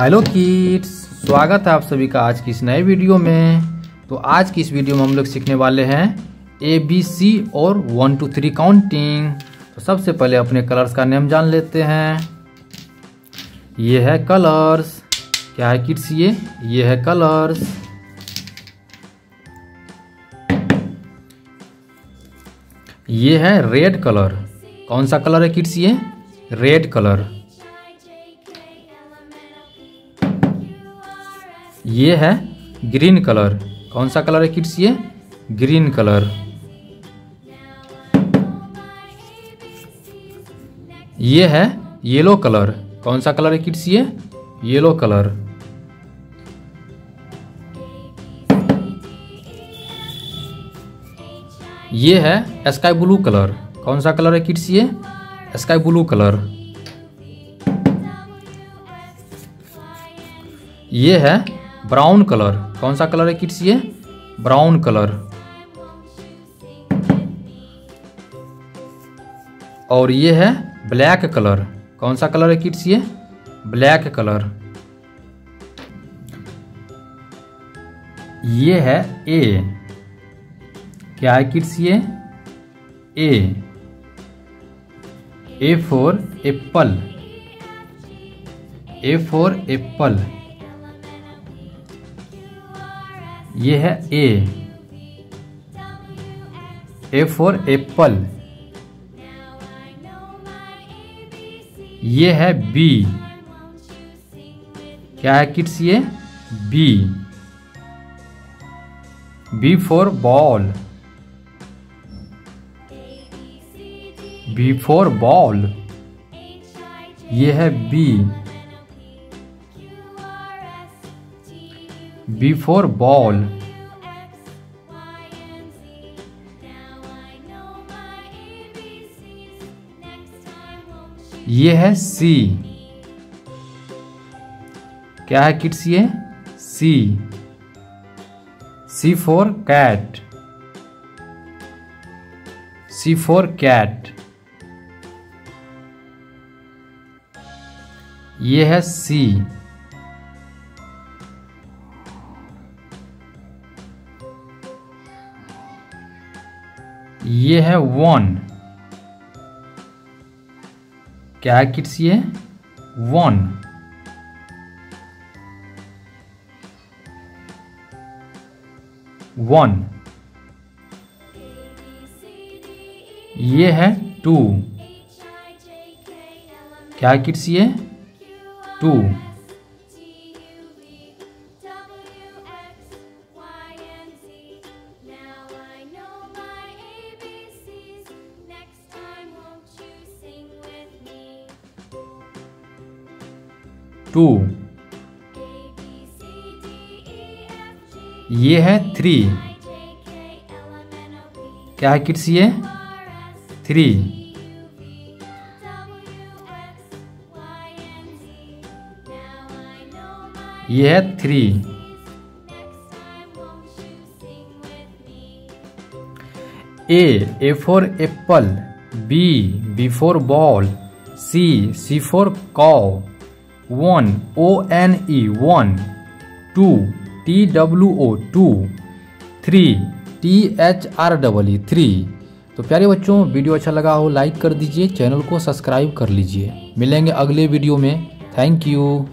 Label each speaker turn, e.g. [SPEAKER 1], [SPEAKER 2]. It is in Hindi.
[SPEAKER 1] हेलो किड्स, स्वागत है आप सभी का आज की इस नए वीडियो में। तो आज की इस वीडियो में हम लोग सीखने वाले हैं ए बी सी और वन, टू, थ्री काउंटिंग। तो सबसे पहले अपने कलर्स का नेम जान लेते हैं। ये है कलर्स। क्या है किड्स ये? ये है कलर्स। ये है रेड कलर। कौन सा कलर है किड्स ये? Red colour. ये है ग्रीन कलर। कौन सा कलर है किड्स ये? Green colour. ये है येलो कलर। कौन सा कलर है किड्स ये? Yellow colour. ये है स्काई ब्लू कलर। कौन सा कलर है किड्स ये? Sky blue colour. ये है ब्राउन कलर। कौन सा कलर है किड्स ये? Brown colour. और ये है ब्लैक कलर। कौन सा कलर है किड्स ये? Black colour. ये है ए क्या है किड्स ये? A A for apple A for apple ये है ए ए फॉर एप्पल ये है बी क्या है किड्स ये? B B for ball B for ball ये है बी बी फॉर बॉल ये है सी क्या है किड्स ये? C C for cat C for cat ये है सी ये है वन क्या है किड्स ये? वन वन ये है टू क्या किड्स ये? Two two. ये है थ्री। क्या है किड्स ये? थ्री। ये है three. A A for apple, B B for ball, C C for cow one O N E one two T W O two three T H R double E three तो प्यारे बच्चों, वीडियो अच्छा लगा हो लाइक कर दीजिए, चैनल को सब्सक्राइब कर लीजिए। मिलेंगे अगले वीडियो में। Thank you